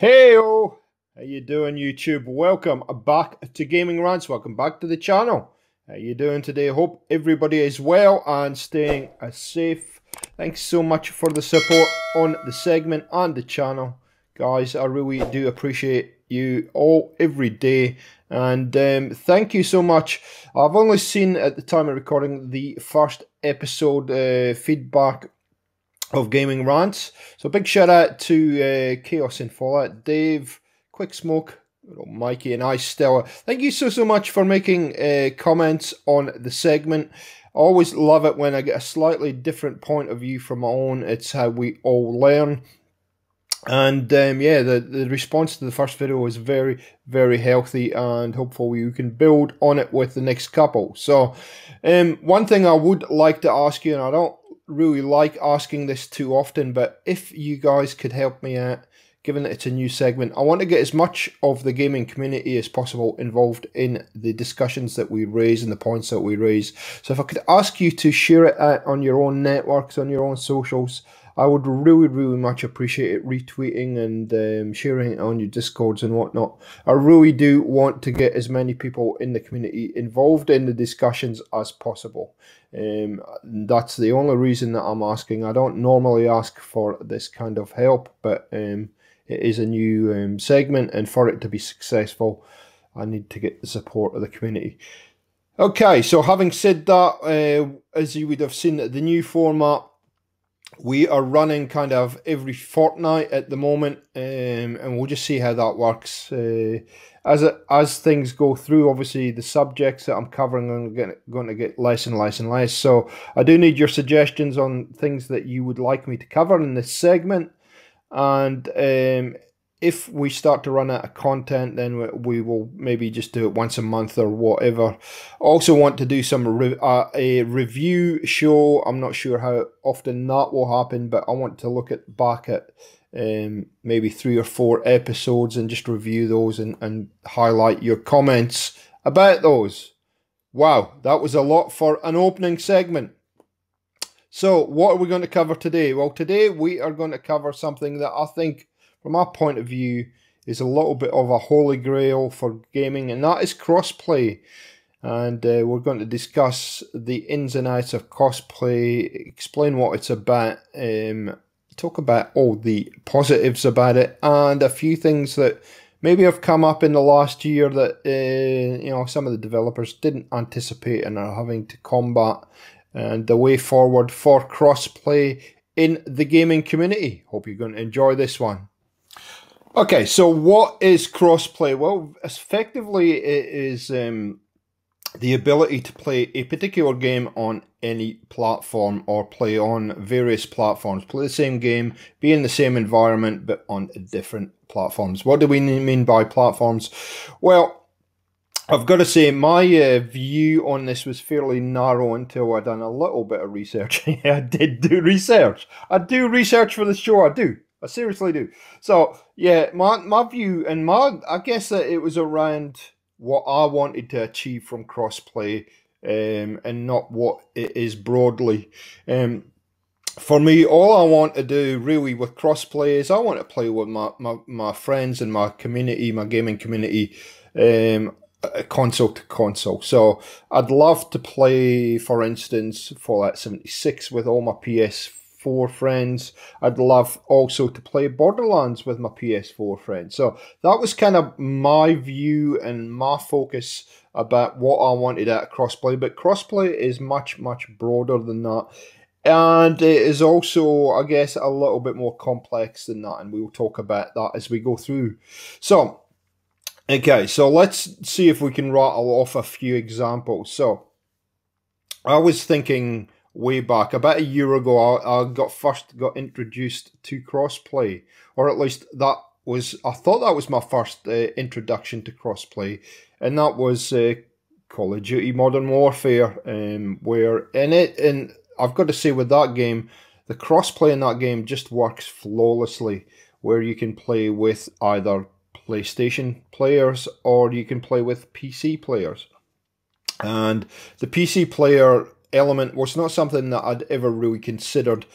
Hey, how you doing, YouTube? Welcome back to Gaming Rants. Welcome back to the channel. How you doing today? Hope everybody is well and staying safe. Thanks so much for the support on the segment and the channel, guys. I really do appreciate you all every day, and um, thank you so much. I've only seen at the time of recording the first episode uh, feedback of Gaming Rants. So big shout out to uh, Chaos and Fallout, Dave, Quick Smoke, Mikey, and I, Stella. Thank you so so much for making uh, comments on the segment. I always love it when I get a slightly different point of view from my own. It's how we all learn. And um, yeah, the, the response to the first video was very, very healthy, and hopefully you can build on it with the next couple. So, um, one thing I would like to ask you, and I don't really like asking this too often, but if you guys could help me out, given that it's a new segment, I want to get as much of the gaming community as possible involved in the discussions that we raise and the points that we raise. So if I could ask you to share it out on your own networks, on your own socials, I would really, really much appreciate it retweeting and um, sharing it on your discords and whatnot. I really do want to get as many people in the community involved in the discussions as possible. Um, that's the only reason that I'm asking. I don't normally ask for this kind of help, but um, it is a new um, segment, and for it to be successful, I need to get the support of the community. Okay, so having said that, uh, as you would have seen, the new format we are running kind of every fortnight at the moment, um, and we'll just see how that works. Uh, as it, as things go through, obviously the subjects that I'm covering are going to get less and less and less. So I do need your suggestions on things that you would like me to cover in this segment, and um, if we start to run out of content, then we will maybe just do it once a month or whatever. Also, want to do some re uh, a review show. I'm not sure how often that will happen, but I want to look at back at um, maybe three or four episodes and just review those and, and highlight your comments about those. Wow, that was a lot for an opening segment. So, what are we going to cover today? Well, today we are going to cover something that I think from our point of view, is a little bit of a holy grail for gaming, and that is crossplay. And uh, we're going to discuss the ins and outs of crossplay, explain what it's about, um, talk about all the positives about it, and a few things that maybe have come up in the last year that uh, you know some of the developers didn't anticipate and are having to combat, and the way forward for crossplay in the gaming community. Hope you're going to enjoy this one. Okay, so what is crossplay? Well, effectively, it is um, the ability to play a particular game on any platform or play on various platforms. Play the same game, be in the same environment, but on different platforms. What do we mean by platforms? Well, I've got to say, my uh, view on this was fairly narrow until I'd done a little bit of research. I did do research. I do research for the show. I do. I seriously do. So yeah, my my view and my I guess that it was around what I wanted to achieve from crossplay, um, and not what it is broadly. Um, for me, all I want to do really with crossplay is I want to play with my, my, my friends and my community, my gaming community, um, uh, console to console. So I'd love to play, for instance, Fallout 76 with all my PS4 4 friends. I'd love also to play Borderlands with my PS4 friends. So that was kind of my view and my focus about what I wanted at crossplay. But crossplay is much, much broader than that. And it is also, I guess, a little bit more complex than that. And we will talk about that as we go through. So, okay, so let's see if we can rattle off a few examples. So, I was thinking way back. About a year ago I, I got first got introduced to crossplay or at least that was I thought that was my first uh, introduction to crossplay and that was uh, Call of Duty Modern Warfare um, where in it and I've got to say with that game the crossplay in that game just works flawlessly where you can play with either PlayStation players or you can play with PC players. And the PC player element was not something that I'd ever really considered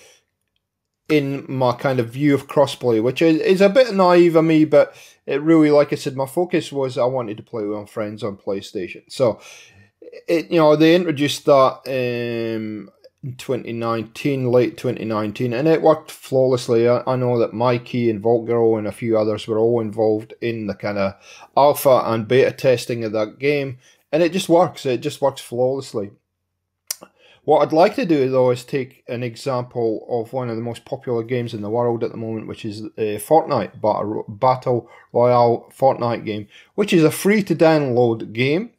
in my kind of view of crossplay, which is, is a bit naive of me, but it really, like I said, my focus was I wanted to play with my friends on PlayStation. So, it you know they introduced that um, in 2019, late 2019, and it worked flawlessly. I, I know that Mikey and Voltgirl and a few others were all involved in the kind of alpha and beta testing of that game, and it just works. It just works flawlessly. What I'd like to do though is take an example of one of the most popular games in the world at the moment, which is uh, Fortnite, Battle Royale Fortnite game, which is a free to download game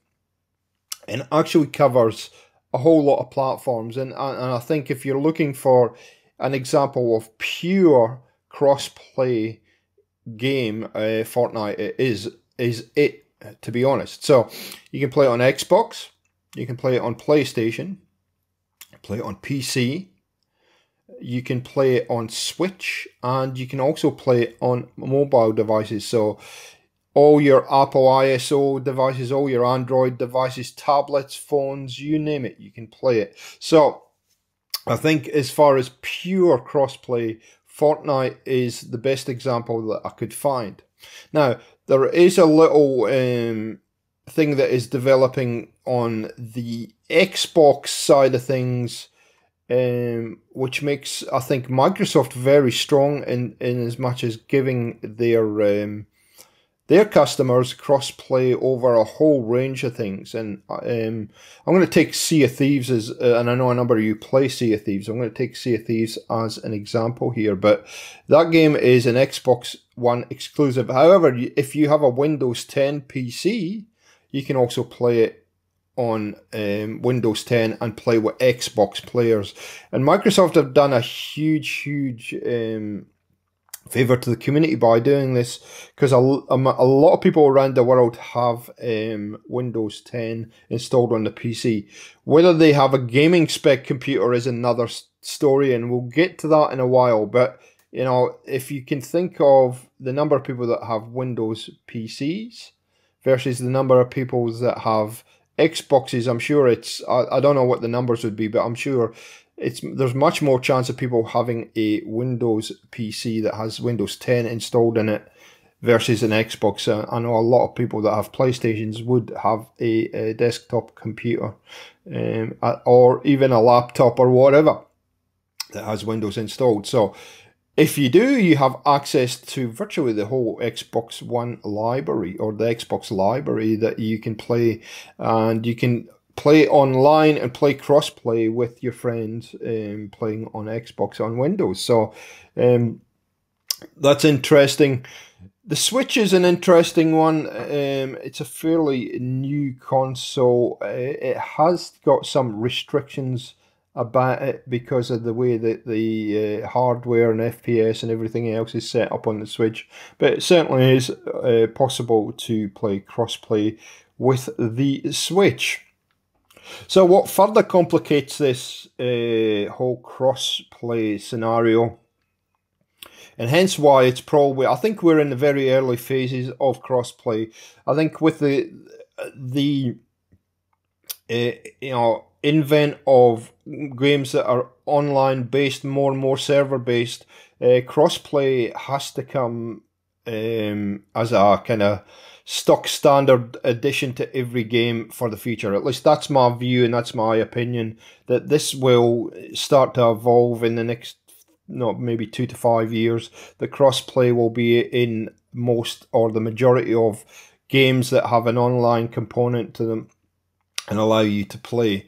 and actually covers a whole lot of platforms. And, and I think if you're looking for an example of pure cross-play game, uh, Fortnite is is it to be honest. So you can play it on Xbox, you can play it on PlayStation, play it on PC, you can play it on Switch, and you can also play it on mobile devices. So all your Apple iOS devices, all your Android devices, tablets, phones, you name it, you can play it. So I think as far as pure crossplay, Fortnite is the best example that I could find. Now, there is a little um, thing that is developing on the Xbox side of things, um, which makes I think Microsoft very strong in, in as much as giving their um, their customers cross-play over a whole range of things. And um, I'm going to take Sea of Thieves as, uh, and I know a number of you play Sea of Thieves. I'm going to take Sea of Thieves as an example here, but that game is an Xbox One exclusive. However, if you have a Windows 10 PC, you can also play it on um, Windows 10 and play with Xbox players. And Microsoft have done a huge, huge um, favor to the community by doing this because a, a, lot of people around the world have um, Windows 10 installed on the PC. Whether they have a gaming spec computer is another story, and we'll get to that in a while. But you know, if you can think of the number of people that have Windows PCs versus the number of people that have Xboxes, I'm sure it's I, I don't know what the numbers would be, but I'm sure it's there's much more chance of people having a Windows PC that has Windows 10 installed in it versus an Xbox. Uh, I know a lot of people that have PlayStations would have a, a desktop computer um, or even a laptop or whatever that has Windows installed. So if you do, you have access to virtually the whole Xbox One library or the Xbox library that you can play and you can play online and play crossplay with your friends um, playing on Xbox on Windows. So um, that's interesting. The Switch is an interesting one. Um, it's a fairly new console. Uh, it has got some restrictions about it because of the way that the uh, hardware and FPS and everything else is set up on the Switch. But it certainly is uh, possible to play crossplay with the Switch. So, what further complicates this uh, whole cross-play scenario, and hence why it's probably I think we're in the very early phases of cross-play. I think with the the uh, you know invent of games that are online based, more and more server based, uh, cross-play has to come um, as a kind of stock standard addition to every game for the future. At least that's my view and that's my opinion that this will start to evolve in the next not maybe two to five years. The crossplay will be in most or the majority of games that have an online component to them and allow you to play.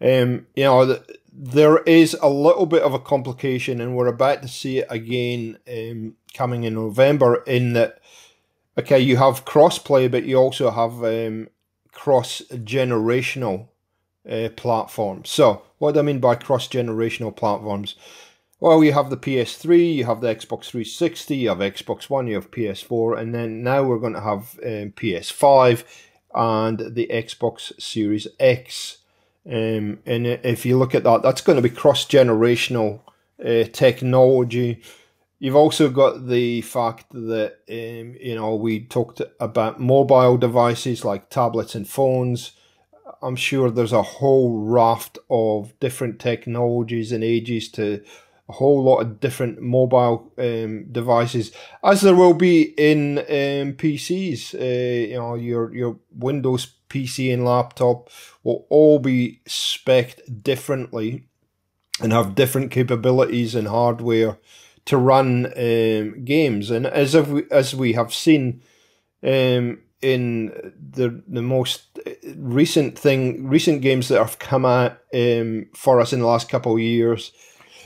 Um, you know, the, there is a little bit of a complication, and we're about to see it again um, coming in November. In that okay, you have crossplay, but you also have um, cross generational uh, platforms. So, what do I mean by cross generational platforms? Well, you have the PS3, you have the Xbox 360, you have Xbox One, you have PS4, and then now we're going to have um, PS5 and the Xbox Series X. Um, and if you look at that, that's going to be cross generational uh, technology You've also got the fact that um, you know we talked about mobile devices like tablets and phones. I'm sure there's a whole raft of different technologies and ages to a whole lot of different mobile um, devices, as there will be in um, PCs. Uh, you know, your your Windows PC and laptop will all be spec differently and have different capabilities and hardware to run um, games. And as if we, as we have seen um, in the the most recent thing, recent games that have come out um, for us in the last couple of years.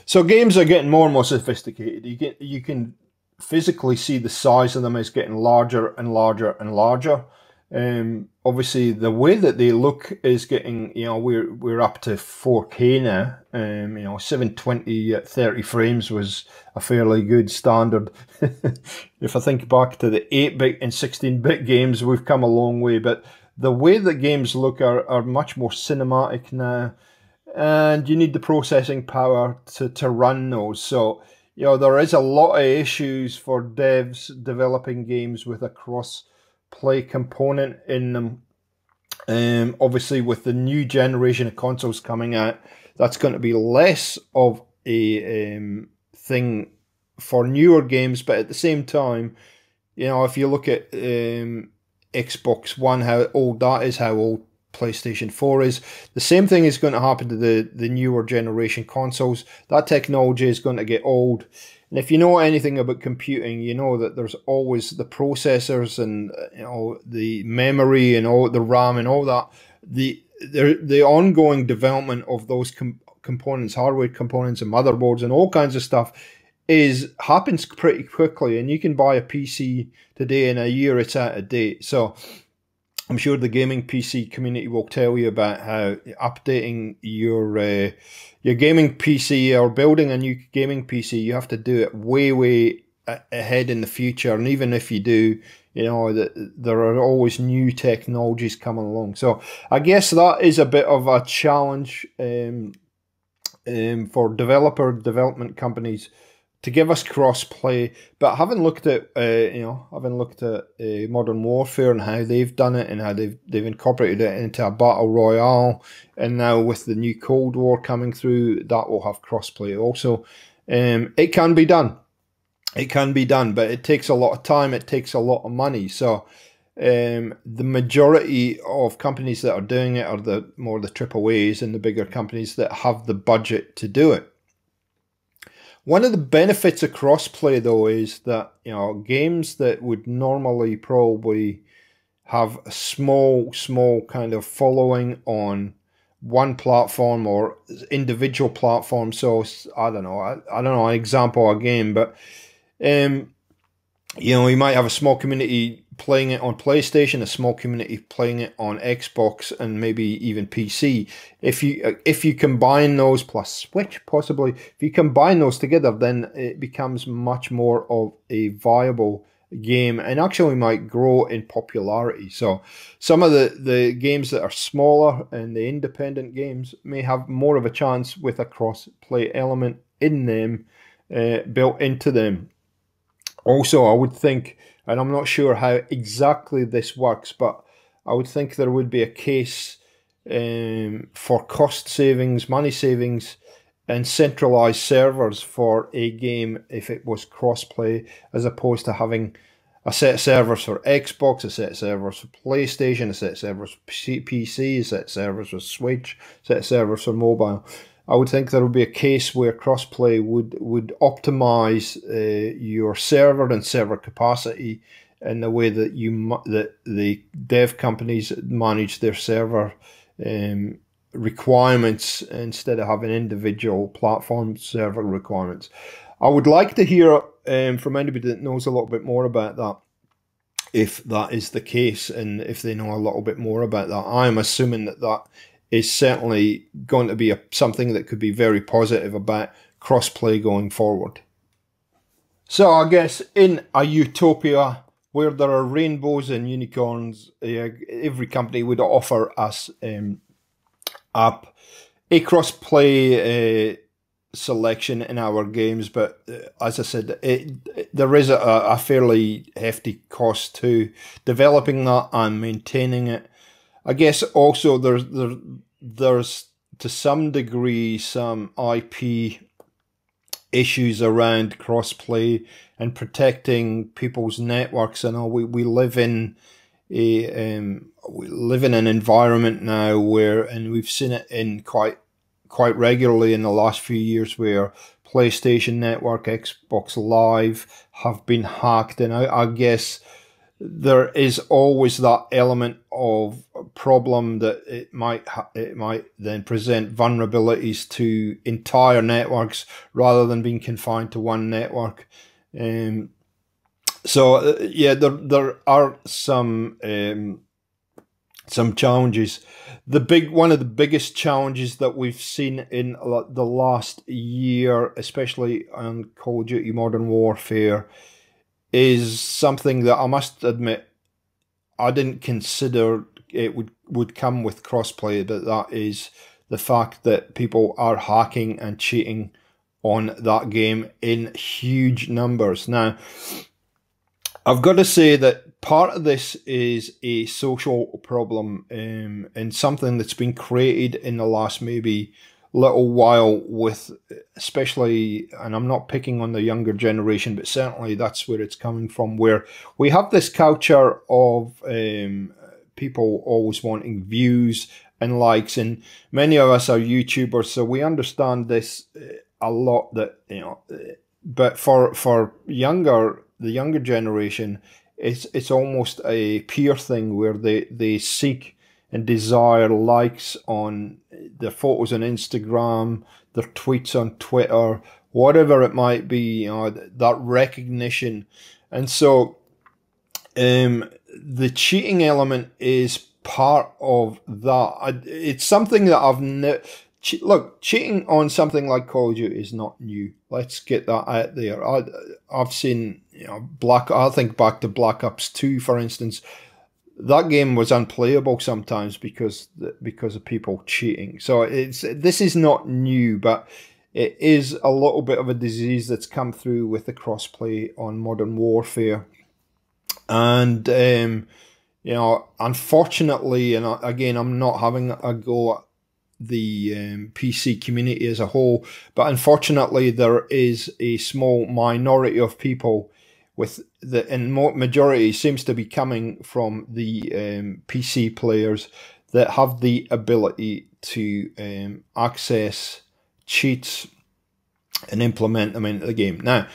So games are getting more and more sophisticated. You can you can physically see the size of them is getting larger and larger and larger. Um, obviously, the way that they look is getting, you know, we're we're up to 4K now. Um, you know, 720 at 30 frames was a fairly good standard. if I think back to the 8-bit and 16-bit games, we've come a long way. But the way that games look are, are much more cinematic now, and you need the processing power to, to run those. So, you know, there is a lot of issues for devs developing games with a cross play component in them. Um, obviously, with the new generation of consoles coming out, that's going to be less of a um, thing for newer games. But at the same time, you know, if you look at um, Xbox One, how old that is, how old PlayStation 4 is. The same thing is going to happen to the, the newer generation consoles. That technology is going to get old. And if you know anything about computing, you know that there's always the processors and you know the memory and all the RAM and all that. The the the ongoing development of those com components, hardware components and motherboards and all kinds of stuff is happens pretty quickly and you can buy a PC today in a year it's out of date. So I'm sure the gaming PC community will tell you about how updating your uh, your gaming PC or building a new gaming PC, you have to do it way way ahead in the future. And even if you do, you know that there are always new technologies coming along. So I guess that is a bit of a challenge um, um, for developer development companies to give us crossplay. But having looked at uh, you know having looked at uh, Modern Warfare and how they've done it and how they've they've incorporated it into a battle royale, and now with the new Cold War coming through, that will have crossplay also. Um, it can be done. It can be done, but it takes a lot of time. It takes a lot of money. So. Um, the majority of companies that are doing it are the more the triple A's and the bigger companies that have the budget to do it. One of the benefits of crossplay though is that you know games that would normally probably have a small, small kind of following on one platform or individual platform. So I don't know, I, I don't know an example of a game, but um, you know, you might have a small community playing it on PlayStation, a small community playing it on Xbox, and maybe even PC. If you if you combine those plus Switch, possibly, if you combine those together, then it becomes much more of a viable game and actually might grow in popularity. So some of the, the games that are smaller and the independent games may have more of a chance with a cross play element in them uh, built into them. Also, I would think, and I'm not sure how exactly this works, but I would think there would be a case um, for cost savings, money savings, and centralized servers for a game if it was crossplay, as opposed to having a set of servers for Xbox, a set of servers for PlayStation, a set of servers for PC, a set of servers for Switch, a set of servers for mobile. I would think there would be a case where crossplay would would optimize uh, your server and server capacity in the way that you that the dev companies manage their server um, requirements instead of having individual platform server requirements. I would like to hear um, from anybody that knows a little bit more about that if that is the case and if they know a little bit more about that. I'm assuming that that is certainly going to be a, something that could be very positive about crossplay going forward. So I guess in a utopia where there are rainbows and unicorns, uh, every company would offer us um, up a crossplay uh, selection in our games. But uh, as I said, it, there is a, a fairly hefty cost to developing that and maintaining it. I guess also there's there, there's to some degree some IP issues around crossplay and protecting people's networks. And all we, we live in a um, we live in an environment now where, and we've seen it in quite quite regularly in the last few years, where PlayStation Network, Xbox Live have been hacked, and I, I guess there is always that element of problem that it might it might then present vulnerabilities to entire networks rather than being confined to one network. Um, so uh, yeah, there there are some um, some challenges. The big one of the biggest challenges that we've seen in the last year, especially on Call of Duty Modern Warfare, is something that I must admit I didn't consider it would would come with crossplay, but that is the fact that people are hacking and cheating on that game in huge numbers. Now, I've got to say that part of this is a social problem um, and something that's been created in the last maybe little while with especially and i'm not picking on the younger generation but certainly that's where it's coming from where we have this culture of um, people always wanting views and likes and many of us are youtubers so we understand this uh, a lot that you know but for for younger the younger generation it's it's almost a peer thing where they they seek and desire likes on their photos on Instagram, their tweets on Twitter, whatever it might be, you know, that recognition. And so um, the cheating element is part of that. It's something that I've never. Look, cheating on something like Call of Duty is not new. Let's get that out there. I, I've seen, you know, Black. I think back to Black Ops Two, for instance that game was unplayable sometimes because because of people cheating. So it's this is not new, but it is a little bit of a disease that's come through with the crossplay on Modern Warfare, and um, you know, unfortunately, and again, I'm not having a go at the um, PC community as a whole, but unfortunately, there is a small minority of people with the and majority seems to be coming from the um, PC players that have the ability to um, access cheats and implement them into the game. Now,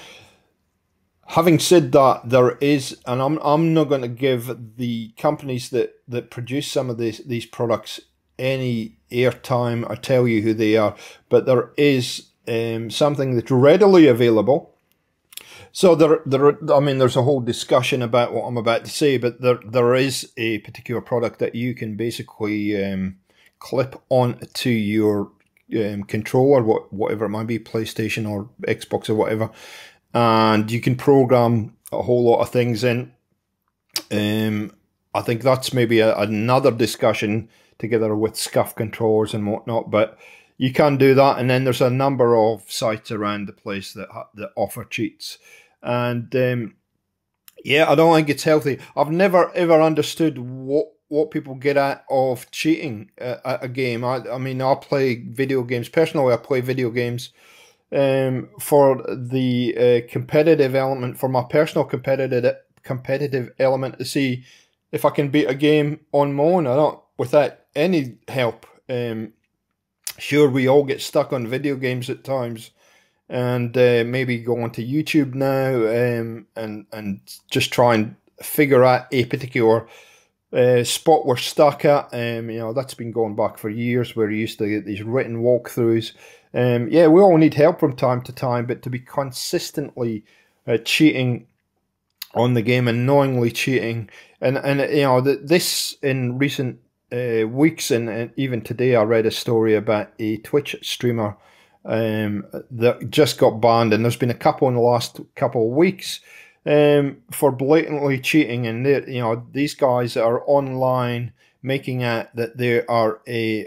having said that, there is, and I'm I'm not going to give the companies that that produce some of these these products any airtime or tell you who they are, but there is um, something that's readily available so there, there. I mean, there's a whole discussion about what I'm about to say, but there, there is a particular product that you can basically um, clip on to your um, controller, what, whatever it might be, PlayStation or Xbox or whatever, and you can program a whole lot of things in. Um, I think that's maybe a, another discussion together with SCUF controllers and whatnot, but you can do that. And then there's a number of sites around the place that that offer cheats. And um, yeah, I don't think it's healthy. I've never ever understood what what people get out of cheating at a game. I, I mean, I play video games personally. I play video games um, for the uh, competitive element, for my personal competitive competitive element to see if I can beat a game on my own or not without any help. Um, sure, we all get stuck on video games at times, and uh, maybe go onto YouTube now um, and and just try and figure out a particular uh, spot we're stuck at. Um, you know that's been going back for years. Where you used to get these written walkthroughs. Um, yeah, we all need help from time to time, but to be consistently uh, cheating on the game and knowingly cheating, and and you know this in recent uh, weeks and, and even today, I read a story about a Twitch streamer um, that just got banned, and there's been a couple in the last couple of weeks um, for blatantly cheating. And you know, these guys are online making it that they are a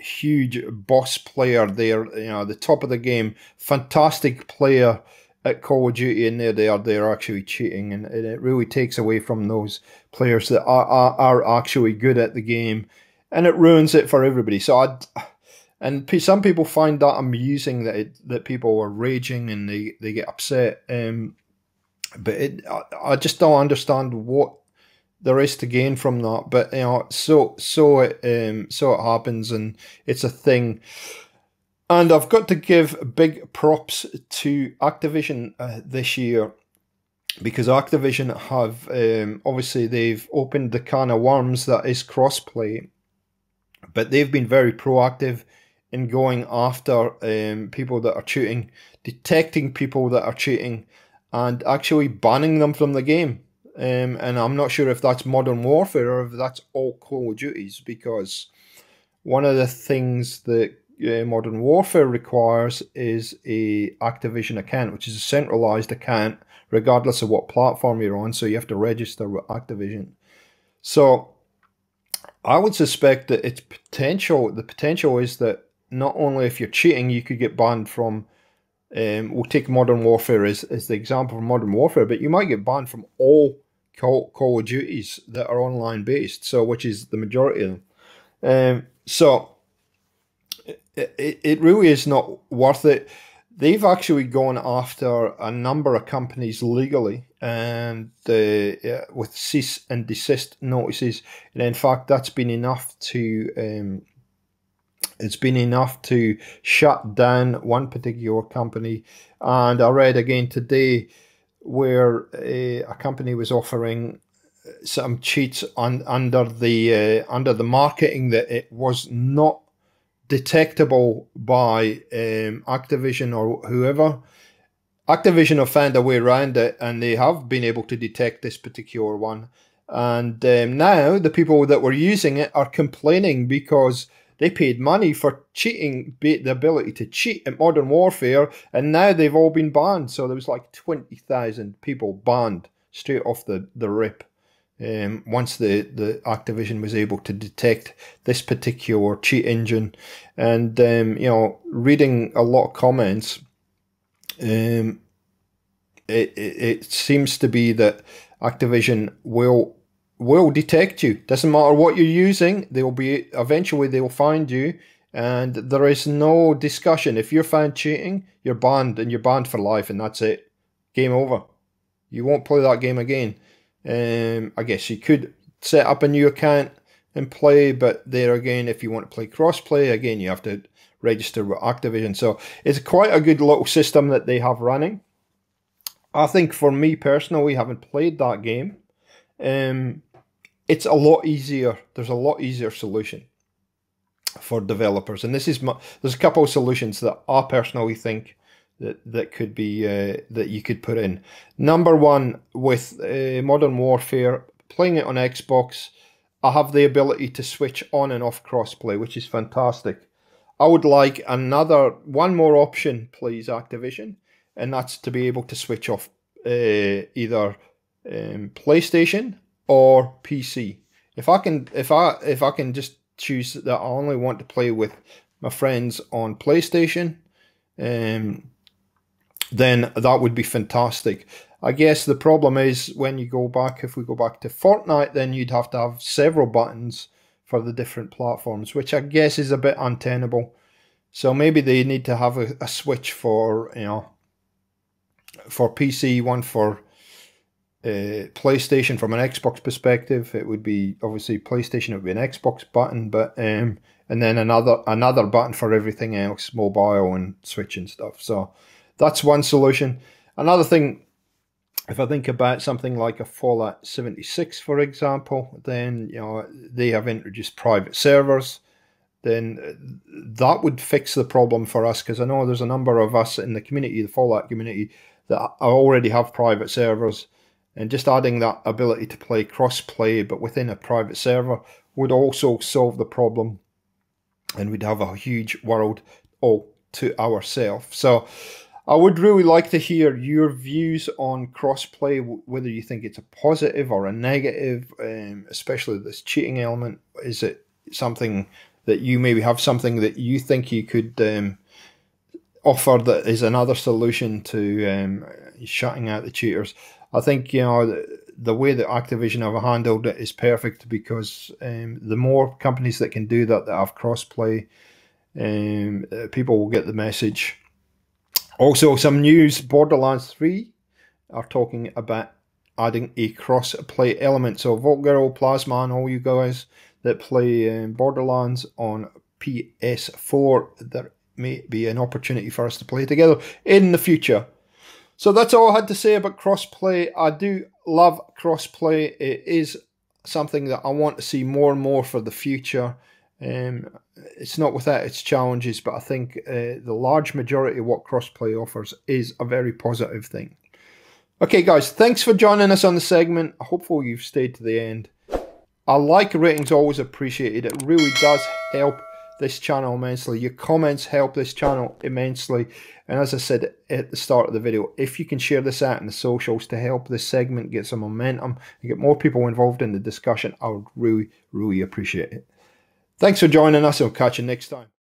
huge boss player. They're you know the top of the game, fantastic player at Call of Duty, and there they are. They're actually cheating, and it really takes away from those players that are, are, are actually good at the game, and it ruins it for everybody. So I and some people find that amusing that it, that people are raging and they, they get upset. Um, but it, I, I just don't understand what there is to gain from that. But you know, so so it um, so it happens, and it's a thing. And I've got to give big props to Activision uh, this year because Activision have um, obviously they've opened the can of worms that is crossplay, but they've been very proactive in going after um, people that are cheating, detecting people that are cheating, and actually banning them from the game. Um, and I'm not sure if that's Modern Warfare or if that's all Call of Duties because one of the things that uh, Modern Warfare requires is a Activision account, which is a centralized account, regardless of what platform you're on. So you have to register with Activision. So I would suspect that it's potential. The potential is that not only if you're cheating, you could get banned from. Um, we'll take Modern Warfare as, as the example of Modern Warfare, but you might get banned from all Call, Call of Duties that are online based. So, which is the majority of them. Um, so, it, it really is not worth it. They've actually gone after a number of companies legally and uh, with cease and desist notices. And in fact, that's been enough to um, it's been enough to shut down one particular company. And I read again today where a, a company was offering some cheats on under the uh, under the marketing that it was not detectable by um, Activision or whoever. Activision have found a way around it, and they have been able to detect this particular one. And um, now the people that were using it are complaining because they paid money for cheating, the ability to cheat at Modern Warfare, and now they've all been banned. So there was like 20,000 people banned straight off the, the rip. Um, once the, the Activision was able to detect this particular cheat engine, and um, you know, reading a lot of comments, um, it, it, it seems to be that Activision will will detect you. Doesn't matter what you're using, they'll be eventually they'll find you and there is no discussion. If you're found cheating, you're banned and you're banned for life and that's it. Game over. You won't play that game again. Um, I guess you could set up a new account and play, but there again, if you want to play crossplay, again, you have to register with Activision. So it's quite a good little system that they have running. I think for me personally, having played that game, um, it's a lot easier. There's a lot easier solution for developers, and this is my, there's a couple of solutions that I personally think that that could be uh, that you could put in. Number one, with uh, Modern Warfare, playing it on Xbox, I have the ability to switch on and off crossplay, which is fantastic. I would like another one more option, please, Activision, and that's to be able to switch off uh, either um, PlayStation or PC. If I can, if I if I can just choose that I only want to play with my friends on PlayStation, um, then that would be fantastic. I guess the problem is when you go back, if we go back to Fortnite, then you'd have to have several buttons for the different platforms, which I guess is a bit untenable. So maybe they need to have a, a switch for you know for PC, one for uh, PlayStation from an Xbox perspective, it would be obviously PlayStation. It would be an Xbox button, but um, and then another another button for everything else, mobile and Switch and stuff. So that's one solution. Another thing, if I think about something like a Fallout 76, for example, then you know they have introduced private servers. Then uh, that would fix the problem for us because I know there's a number of us in the community, the Fallout community, that already have private servers and just adding that ability to play cross-play but within a private server would also solve the problem and we'd have a huge world all to ourselves. So I would really like to hear your views on crossplay, whether you think it's a positive or a negative, um, especially this cheating element. Is it something that you maybe have something that you think you could um, offer that is another solution to um, shutting out the cheaters? I think you know the, the way that Activision have handled it is perfect because um, the more companies that can do that that have crossplay, um, uh, people will get the message. Also, some news Borderlands 3 are talking about adding a cross play element. So, Vault Girl, Plasma, and all you guys that play um, Borderlands on PS4, there may be an opportunity for us to play together in the future. So that's all I had to say about crossplay. I do love crossplay. It is something that I want to see more and more for the future. Um, it's not without its challenges, but I think uh, the large majority of what crossplay offers is a very positive thing. Okay, guys, thanks for joining us on the segment. Hopefully, you've stayed to the end. A like rating's always appreciated. It really does help this channel immensely. Your comments help this channel immensely. And as I said at the start of the video, if you can share this out in the socials to help this segment get some momentum and get more people involved in the discussion, I would really, really appreciate it. Thanks for joining us. I'll catch you next time.